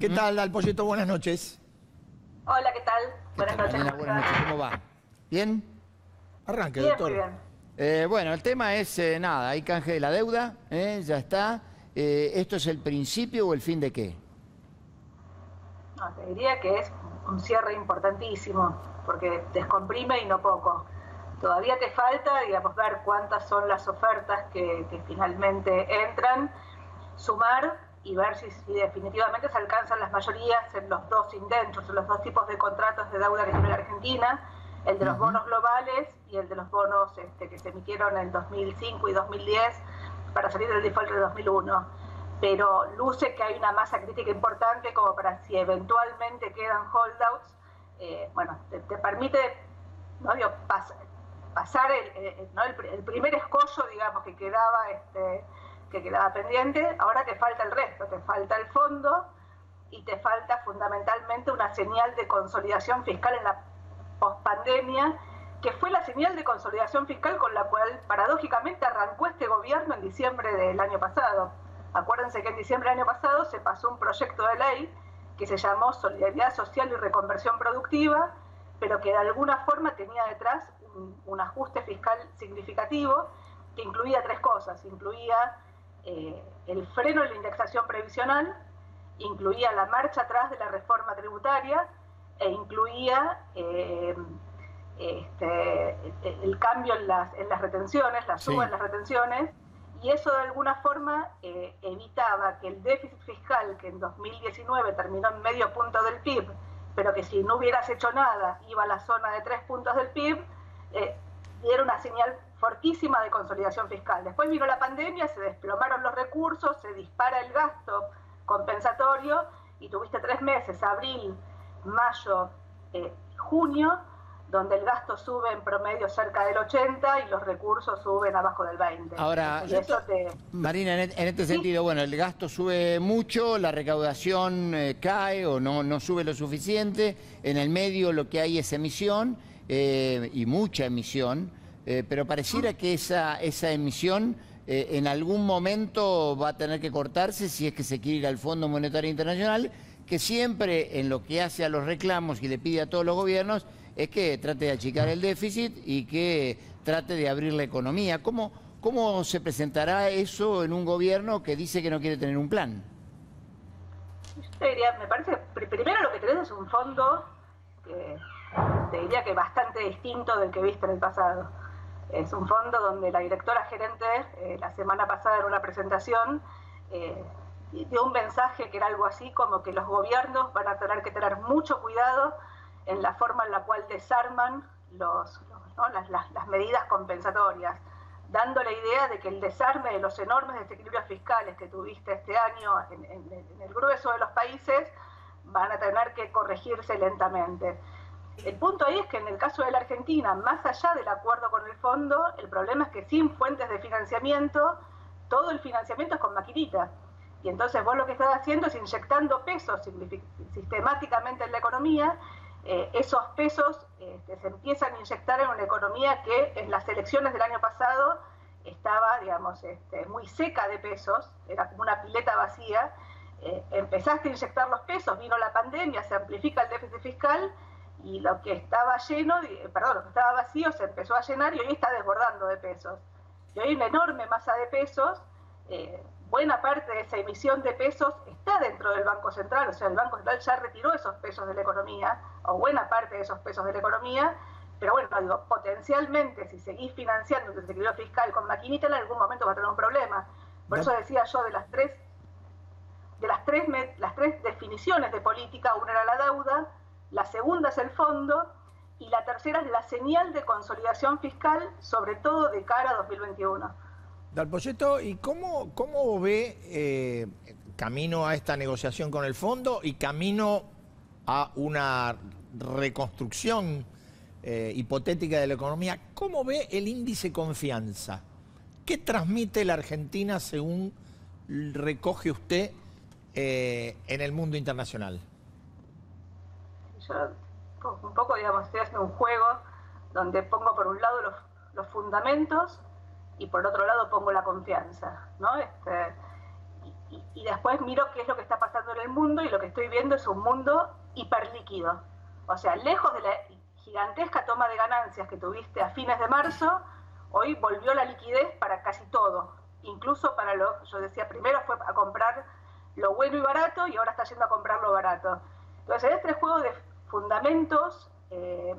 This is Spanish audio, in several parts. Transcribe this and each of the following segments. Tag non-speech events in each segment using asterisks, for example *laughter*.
¿Qué tal, Alpoyeto? Buenas noches. Hola, ¿qué tal? Buenas noches. Marina, buenas noches, ¿cómo va? ¿Bien? Arranque, Bien, doctor. muy bien. Eh, bueno, el tema es, eh, nada, hay canje de la deuda, eh, ya está. Eh, ¿Esto es el principio o el fin de qué? No, te diría que es un cierre importantísimo, porque descomprime y no poco. Todavía te falta, digamos, ver cuántas son las ofertas que, que finalmente entran, sumar y ver si, si definitivamente se alcanzan las mayorías en los dos indentros, en los dos tipos de contratos de deuda que tiene la Argentina, el de los bonos globales y el de los bonos este, que se emitieron en 2005 y 2010 para salir del default de 2001 pero luce que hay una masa crítica importante como para si eventualmente quedan holdouts, eh, bueno, te, te permite ¿no? Digo, pas- pasar el, eh, ¿no? el, el primer escollo, digamos, que quedaba, este, que quedaba pendiente, ahora te falta el resto, te falta el fondo y te falta fundamentalmente una señal de consolidación fiscal en la pospandemia, que fue la señal de consolidación fiscal con la cual paradójicamente arrancó este gobierno en diciembre del año pasado. Acuérdense que en diciembre del año pasado se pasó un proyecto de ley que se llamó Solidaridad Social y Reconversión Productiva, pero que de alguna forma tenía detrás un, un ajuste fiscal significativo que incluía tres cosas. Incluía eh, el freno en la indexación previsional, incluía la marcha atrás de la reforma tributaria e incluía eh, este, el, cambio en las, en las retenciones, la suba Sí. en las retenciones, y eso de alguna forma eh, evitaba que el déficit fiscal, que en 2019 terminó en medio punto del PIB, pero que si no hubieras hecho nada iba a la zona de tres puntos del PIB, eh, una señal fortísima de consolidación fiscal. Después vino la pandemia, se desplomaron los recursos, se dispara el gasto compensatorio y tuviste tres meses, abril, mayo, eh, junio, donde el gasto sube en promedio cerca del 80 y los recursos suben abajo del 20. Ahora, te, Marina, en, en este sentido, bueno, el gasto sube mucho, la recaudación eh, cae o no, no sube lo suficiente, en el medio lo que hay es emisión eh, y mucha emisión, eh, pero pareciera que esa, esa emisión eh, en algún momento va a tener que cortarse si es que se quiere ir al Fondo Monetario Internacional, que siempre en lo que hace a los reclamos y le pide a todos los gobiernos es que trate de achicar el déficit y que trate de abrir la economía. ¿Cómo, ¿Cómo se presentará eso en un gobierno que dice que no quiere tener un plan? Yo te diría, me parece primero lo que tenés es un fondo que te diría que bastante distinto del que viste en el pasado. Es un fondo donde la directora gerente eh, la semana pasada en una presentación eh, dio un mensaje que era algo así como que los gobiernos van a tener que tener mucho cuidado en la forma en la cual desarman las, medidas compensatorias, dando la idea de que el desarme de los enormes desequilibrios fiscales que tuviste este año en- en el grueso de los países van a tener que corregirse lentamente. El punto ahí es que en el caso de la Argentina, más allá del acuerdo con el fondo, el problema es que sin fuentes de financiamiento, todo el financiamiento es con maquinita. Y entonces vos lo que estás haciendo es inyectando pesos sistemáticamente en la economía. Eh, esos pesos este, se empiezan a inyectar en una economía que en las elecciones del año pasado estaba, digamos, este, muy seca de pesos, era como una pileta vacía. Eh, empezaste a inyectar los pesos, vino la pandemia, se amplifica el déficit fiscal y lo que estaba lleno, di- perdón, lo que estaba vacío se empezó a llenar y hoy está desbordando de pesos. Y hoy hay una enorme masa de pesos, eh, buena parte de esa emisión de pesos está dentro del Banco Central, o sea, el Banco Central ya retiró esos pesos de la economía, o buena parte de esos pesos de la economía, pero bueno, digo, potencialmente si seguís financiando el desequilibrio fiscal con maquinita, en algún momento va a tener un problema. Por eso decía yo de las tres de las tres, las tres definiciones de política, una era la deuda, la segunda es el fondo y la tercera es la señal de consolidación fiscal, sobre todo de cara a 2021. Dalpoyeto, ¿y cómo, cómo ve eh, camino a esta negociación con el fondo y camino a una reconstrucción eh, hipotética de la economía? ¿Cómo ve el índice confianza? ¿Qué transmite la Argentina según recoge usted eh, en el mundo internacional? Yo un poco, digamos, estoy haciendo un juego donde pongo por un lado los, los fundamentos y por otro lado pongo la confianza, ¿no? Este, y, después miro qué es lo que está pasando en el mundo y lo que estoy viendo es un mundo hiperlíquido. O sea, lejos de la gigantesca toma de ganancias que tuviste a fines de marzo, hoy volvió la liquidez para casi todo, incluso para lo, yo decía, primero fue a comprar lo bueno y barato y ahora está yendo a comprar lo barato. Entonces, en este juego de fundamentos eh,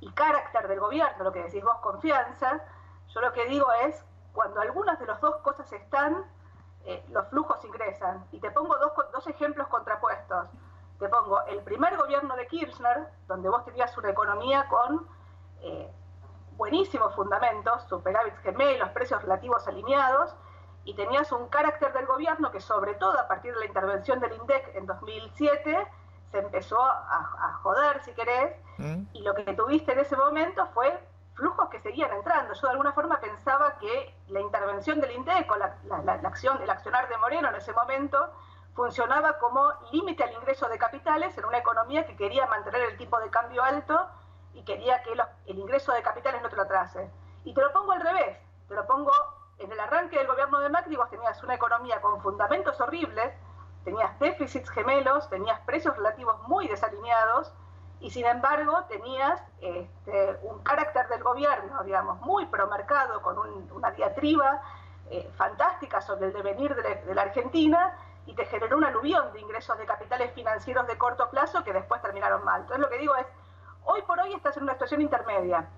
y carácter del gobierno, lo que decís vos, confianza, yo lo que digo es, cuando algunas de las dos cosas están, eh, los flujos ingresan. Y te pongo dos, dos ejemplos contrapuestos. Te pongo el primer gobierno de Kirchner, donde vos tenías una economía con eh, buenísimos fundamentos, superávits gemelos, precios relativos alineados, y tenías un carácter del gobierno que sobre todo a partir de la intervención del INDEC en 2007 se empezó a, joder, si querés, mm. y lo que tuviste en ese momento fue flujos que seguían entrando. Yo de alguna forma pensaba que la intervención del INDEC o la, acción, el accionar de Moreno en ese momento funcionaba como límite al ingreso de capitales en una economía que quería mantener el tipo de cambio alto y quería que el ingreso de capitales no te lo atrase. Y te lo pongo al revés, te lo pongo en el arranque del gobierno de Macri, vos tenías una economía con fundamentos horribles, tenías déficits gemelos, tenías precios relativos muy desalineados, y sin embargo tenías este, un carácter del gobierno, digamos, muy promercado, con una diatriba eh, fantástica sobre el devenir de la, Argentina, y te generó un aluvión de ingresos de capitales financieros de corto plazo que después terminaron mal. Entonces lo que digo es, hoy por hoy estás en una situación intermedia.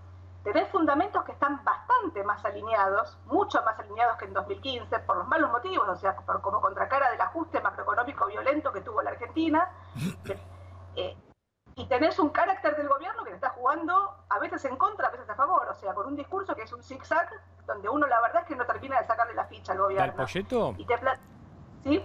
Tenés fundamentos que están bastante más alineados, mucho más alineados que en 2015, por los malos motivos, o sea, por, como contracara del ajuste macroeconómico violento que tuvo la Argentina. *laughs* Eh, y tenés un carácter del gobierno que te está jugando a veces en contra, a veces a favor, o sea, con un discurso que es un zigzag, donde uno la verdad es que no termina de sacarle la ficha al gobierno. Y te ¿Sí?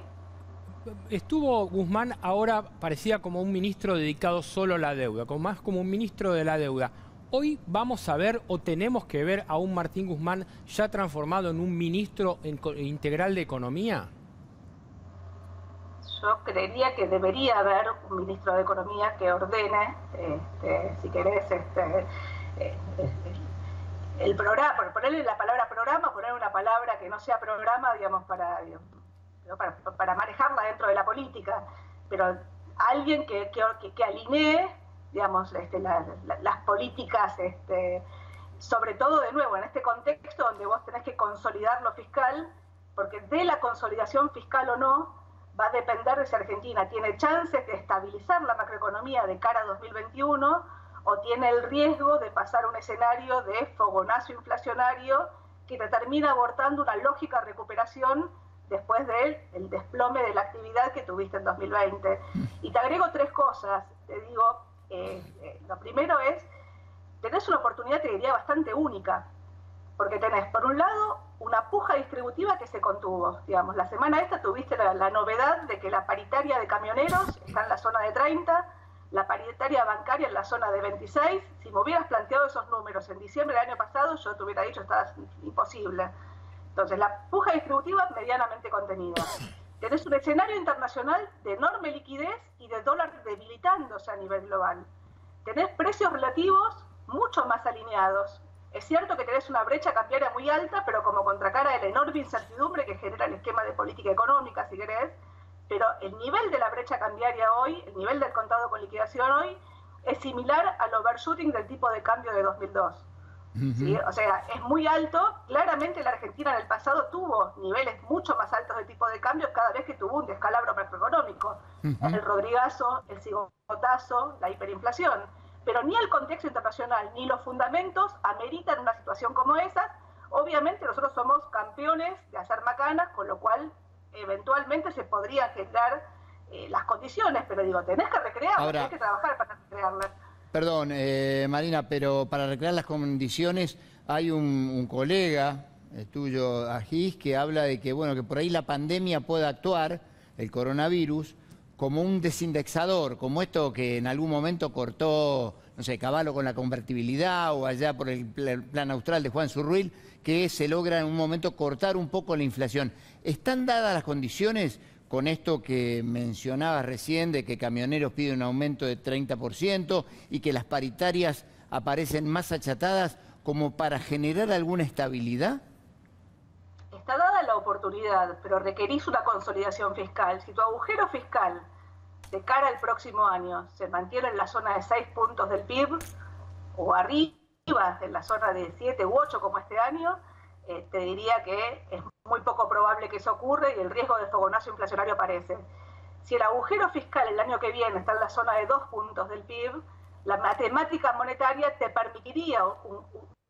Estuvo Guzmán ahora parecía como un ministro dedicado solo a la deuda, como más como un ministro de la deuda. Hoy vamos a ver o tenemos que ver a un Martín Guzmán ya transformado en un ministro integral de Economía. Yo creería que debería haber un ministro de Economía que ordene, este, si querés, este, eh, el programa, por ponerle la palabra programa, poner una palabra que no sea programa, digamos, para, para, manejarla dentro de la política, pero alguien que, que, alinee, digamos, este, las políticas, este, sobre todo, de nuevo, en este contexto donde vos tenés que consolidar lo fiscal, porque de la consolidación fiscal o no, va a depender de si Argentina tiene chances de estabilizar la macroeconomía de cara a 2021 o tiene el riesgo de pasar un escenario de fogonazo inflacionario que te termina abortando una lógica recuperación después del desplome de la actividad que tuviste en 2020. Y te agrego tres cosas. Te digo, eh, eh, lo primero es, tenés una oportunidad, te diría, bastante única, porque tenés, por un lado, una puja distributiva que se contuvo. Digamos, la semana esta tuviste la, novedad de que la paritaria de camioneros está en la zona de 30, la paritaria bancaria en la zona de 26. Si me hubieras planteado esos números en diciembre del año pasado, yo te hubiera dicho está imposible. Entonces, la puja distributiva medianamente contenida. Tenés un escenario internacional de enorme liquidez y de dólar debilitándose a nivel global. Tenés precios relativos mucho más alineados. Es cierto que tenés una brecha cambiaria muy alta, pero como contracara de la enorme incertidumbre que genera el esquema de política económica, si querés, pero el nivel de la brecha cambiaria hoy, el nivel del contado con liquidación hoy, es similar al overshooting del tipo de cambio de 2002. O sea, es muy alto. Claramente la Argentina en el pasado tuvo niveles mucho más altos de tipo de cambio cada vez que tuvo un descalabro macroeconómico. El Rodrigazo, el cigotazo, la hiperinflación pero ni el contexto internacional ni los fundamentos ameritan una situación como esa. Obviamente nosotros somos campeones de hacer macanas, con lo cual eventualmente se podrían generar eh, las condiciones, pero digo, tenés que recrearlas, tenés que trabajar para recrearlas. Perdón, eh, Marina, pero para recrear las condiciones hay un, colega tuyo, Agis, que habla de que, bueno, que por ahí la pandemia puede actuar, el coronavirus, como un desindexador, como esto que en algún momento cortó, no sé, Caballo con la convertibilidad o allá por el plan austral de Juan Surruil, que se logra en un momento cortar un poco la inflación. ¿Están dadas las condiciones con esto que mencionabas recién de que camioneros piden un aumento de 30% y que las paritarias aparecen más achatadas como para generar alguna estabilidad? Está dada da la oportunidad, pero requerís una consolidación fiscal. Si tu agujero fiscal de cara al próximo año se mantiene en la zona de 6 puntos del PIB o arriba en la zona de 7 u 8 como este año, eh, te diría que es muy poco probable que eso ocurra y el riesgo de fogonazo inflacionario aparece. Si el agujero fiscal el año que viene está en la zona de 2 puntos del PIB, la matemática monetaria te permitiría un,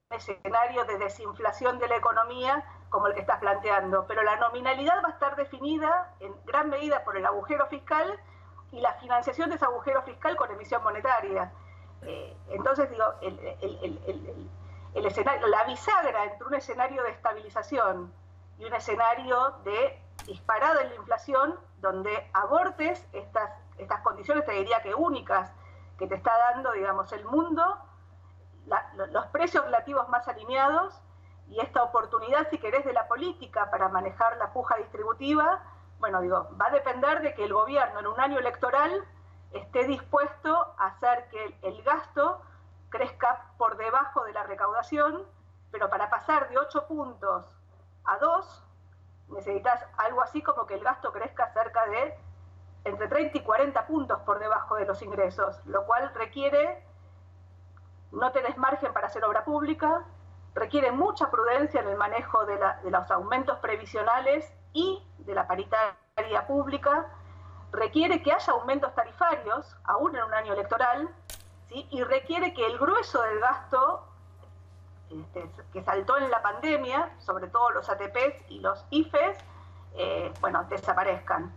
escenario de desinflación de la economía como el que estás planteando, pero la nominalidad va a estar definida en gran medida por el agujero fiscal y la financiación de ese agujero fiscal con emisión monetaria. Eh, entonces, digo, el, el, escenario, la bisagra entre un escenario de estabilización y un escenario de disparada en la inflación, donde abortes estas, estas condiciones, te diría que únicas, que te está dando, digamos, el mundo, los precios relativos más alineados y esta oportunidad, si querés, de la política para manejar la puja distributiva, bueno, digo, va a depender de que el gobierno en un año electoral esté dispuesto a hacer que el gasto crezca de la recaudación, pero para pasar de 8 puntos a 2, necesitas algo así como que el gasto crezca cerca de entre 30 y 40 puntos por debajo de los ingresos, lo cual requiere, no tenés margen para hacer obra pública, requiere mucha prudencia en el manejo de, los aumentos previsionales y de la paritaria pública, requiere que haya aumentos tarifarios, aún en un año electoral, y requiere que el grueso del gasto este, que saltó en la pandemia, sobre todo los ATPs y los IFES, eh, bueno, desaparezcan.